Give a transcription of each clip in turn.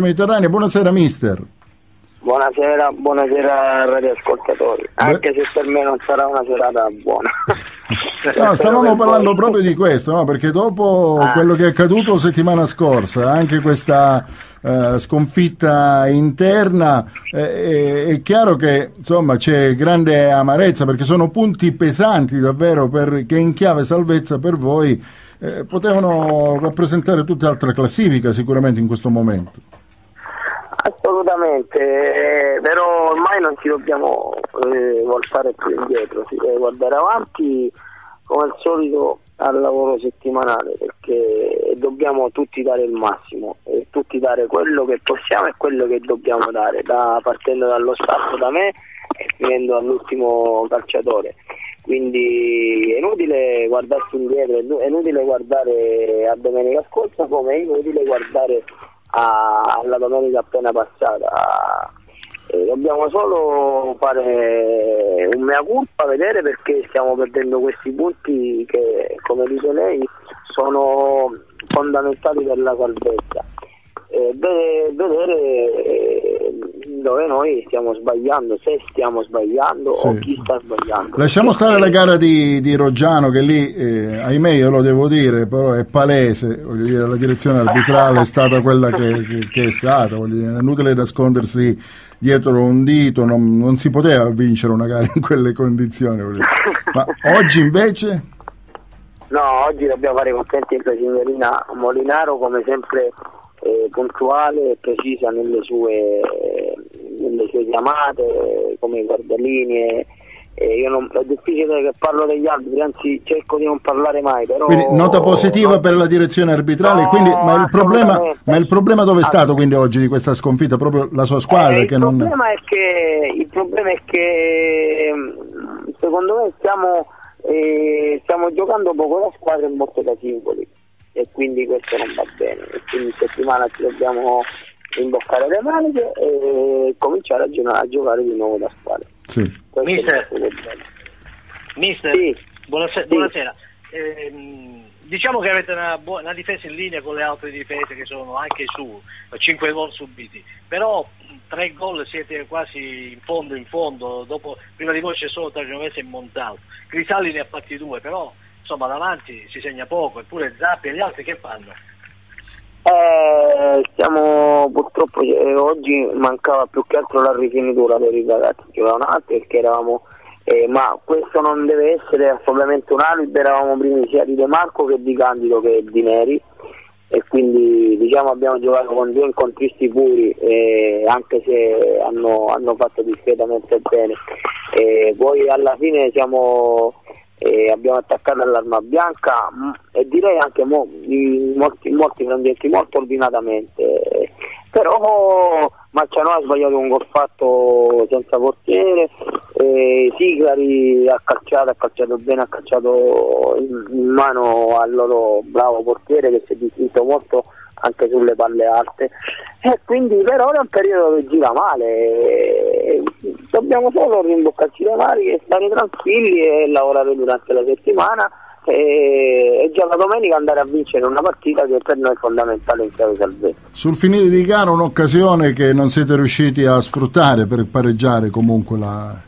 Mediterraneo. Buonasera mister. Buonasera, buonasera radioascoltatori, anche Beh. se per me non sarà una serata buona. no, stavamo parlando voi... proprio di questo, no? perché dopo ah. quello che è accaduto settimana scorsa, anche questa uh, sconfitta interna, eh, è chiaro che insomma, c'è grande amarezza perché sono punti pesanti davvero per, che in chiave salvezza per voi eh, potevano rappresentare tutta altra classifica sicuramente in questo momento. Assolutamente, eh, però ormai non ci dobbiamo eh, voltare più indietro, si deve guardare avanti come al solito al lavoro settimanale perché dobbiamo tutti dare il massimo e tutti dare quello che possiamo e quello che dobbiamo dare, da, partendo dallo staff da me e finendo all'ultimo calciatore. Quindi è inutile guardarsi indietro, è inutile guardare a domenica scorsa come è inutile guardare alla domenica appena passata. Eh, dobbiamo solo fare un mea culpa, vedere perché stiamo perdendo questi punti che, come dice lei, sono fondamentali per la salvezza. Eh, vedere eh, dove noi stiamo sbagliando, se stiamo sbagliando sì. o chi sta sbagliando. Lasciamo stare la gara di, di Roggiano che lì, eh, ahimè io lo devo dire, però è palese, dire, la direzione arbitrale è stata quella che, che, che è stata, dire, è inutile nascondersi dietro un dito, non, non, si poteva vincere una gara in quelle condizioni. Ma oggi invece... No, oggi dobbiamo fare contenti per signorina Molinaro come sempre eh, puntuale e precisa nelle sue, nelle sue chiamate, come guardalinee. Eh, io non, è difficile che parlo degli altri, anzi cerco di non parlare mai. Però, quindi nota positiva no, per la direzione arbitrale, no, quindi, ma, il problema, ma, il problema, dove è stato quindi oggi di questa sconfitta? Proprio la sua squadra? Eh, il, non... problema che, il, problema è che, secondo me stiamo, eh, stiamo giocando poco da squadra e molto da singoli e quindi questo non va bene e quindi in settimana ci dobbiamo imboccare le maniche e cominciare a, giocare, a giocare di nuovo da squadra. Sì. Mister, Mister sì. buonasera. Sì. buonasera. Eh, diciamo che avete una, bu- una, difesa in linea con le altre difese che sono anche su, 5 gol subiti, però 3 gol siete quasi in fondo in fondo, dopo, prima di voi c'è solo Tagliamese e Montalto, Crisalli ne ha fatti due, però insomma davanti si segna poco, eppure Zappi e gli altri che fanno? Eh, stiamo purtroppo eh, oggi mancava più che altro la rifinitura per i ragazzi altri perché eravamo eh, ma questo non deve essere assolutamente un alibi, eravamo primi sia di De Marco che di Candido che di Neri. E quindi diciamo abbiamo giocato con due incontristi puri eh, anche se hanno, hanno fatto discretamente bene. E poi alla fine siamo abbiamo attaccato all'arma bianca mm, e direi anche mo, in molti, molti frangenti molto ordinatamente. Però Marciano ha sbagliato un gol fatto senza portiere e Siglari ha calciato, ha calciato bene, ha calciato in, mano al loro bravo portiere che si è distinto molto anche sulle palle alte. E quindi per ora è un periodo che gira male. Dobbiamo solo rimboccarci le mani e stare tranquilli e lavorare durante la settimana. E, e già la domenica andare a vincere una partita che per noi è fondamentale in chiave salvezza. Sul finire di gara un'occasione che non siete riusciti a sfruttare per pareggiare comunque la...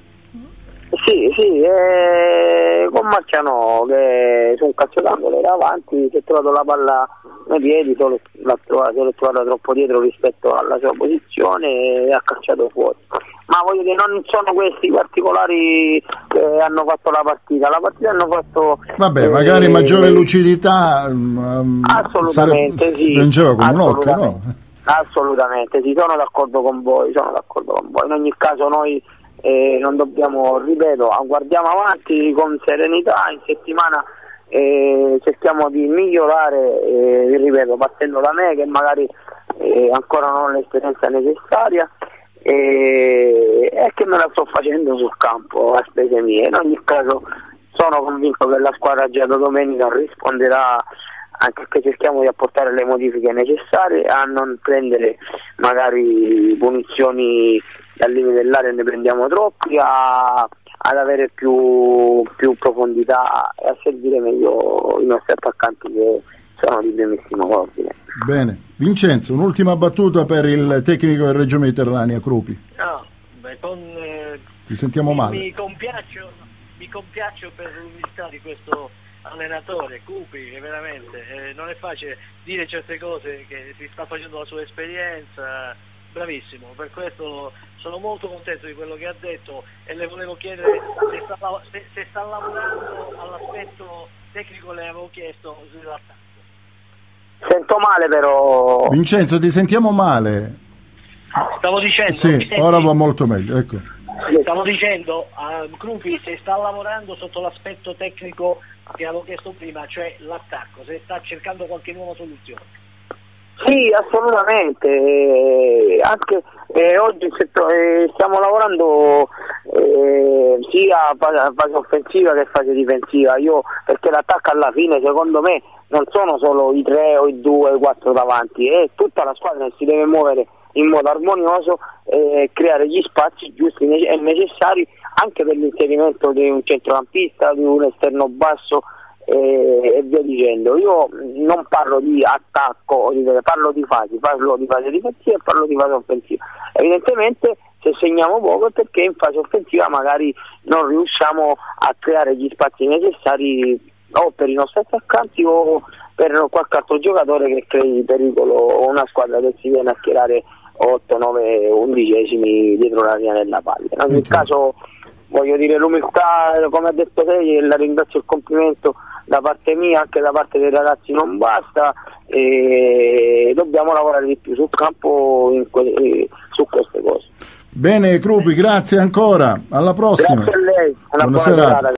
Sì, sì, eh, con Marciano che su un calcio d'angolo era avanti, si è trovato la palla nei piedi, solo l'ha trovata, se l'è trovata troppo dietro rispetto alla sua posizione e ha calciato fuori. Ma voglio dire non sono questi particolari che hanno fatto la partita. La partita hanno fatto vabbè eh, magari maggiore lucidità um, assolutamente sì. vinceva come un occhio no? assolutamente sì sono d'accordo con voi sono d'accordo con voi. In ogni caso noi eh, non dobbiamo ripeto guardiamo avanti con serenità in settimana eh, cerchiamo di migliorare eh, ripeto partendo da me che magari eh, ancora non ho l'esperienza necessaria e, e che me la sto facendo sul campo a spese mie. In ogni caso sono convinto che la squadra già da domenica risponderà anche che cerchiamo di apportare le modifiche necessarie a non prendere magari punizioni dal limite dell'area ne prendiamo troppi a, ad avere più, più, profondità e a servire meglio i nostri attaccanti che sono di primissimo ordine. Bene, Vincenzo, un'ultima battuta per il tecnico del Reggio Mediterranea, Crupi. No, beh, con, eh, Ti sentiamo male. Mi compiaccio, mi compiaccio per l'umiltà di questo allenatore, Cupi, che veramente eh, non è facile dire certe cose che si sta facendo la sua esperienza, bravissimo, per questo sono molto contento di quello che ha detto e le volevo chiedere se sta, se, se sta lavorando all'aspetto tecnico, le avevo chiesto sull'attacco. Sento male però. Vincenzo, ti sentiamo male. Stavo dicendo... Sì, ora va molto meglio, ecco. Stavo dicendo a Crupi se sta lavorando sotto l'aspetto tecnico che avevo chiesto prima, cioè l'attacco, se sta cercando qualche nuova soluzione. Sì, assolutamente, eh, anche eh, oggi eh, stiamo lavorando eh, sia a fase offensiva che a fase difensiva, Io, perché l'attacco alla fine secondo me non sono solo i tre o i due o i quattro davanti, è tutta la squadra che si deve muovere in modo armonioso e creare gli spazi giusti e necessari anche per l'inserimento di un centrocampista, di un esterno basso e, e via dicendo. Io non parlo di attacco, parlo di fasi, parlo di fase difensiva e parlo di fase offensiva. Evidentemente se segniamo poco è perché in fase offensiva magari non riusciamo a creare gli spazi necessari o per i nostri attaccanti o per qualche altro giocatore che crei pericolo o una squadra che si viene a schierare 8, 9, 11 dietro la linea della palla. In ogni okay. caso voglio dire l'umiltà, come ha detto lei, e la ringrazio il complimento da parte mia, anche da parte dei ragazzi non basta e dobbiamo lavorare di più sul campo que- su queste cose. Bene Crupi, grazie ancora, alla prossima. Grazie a lei, una buona, buona serata. serata.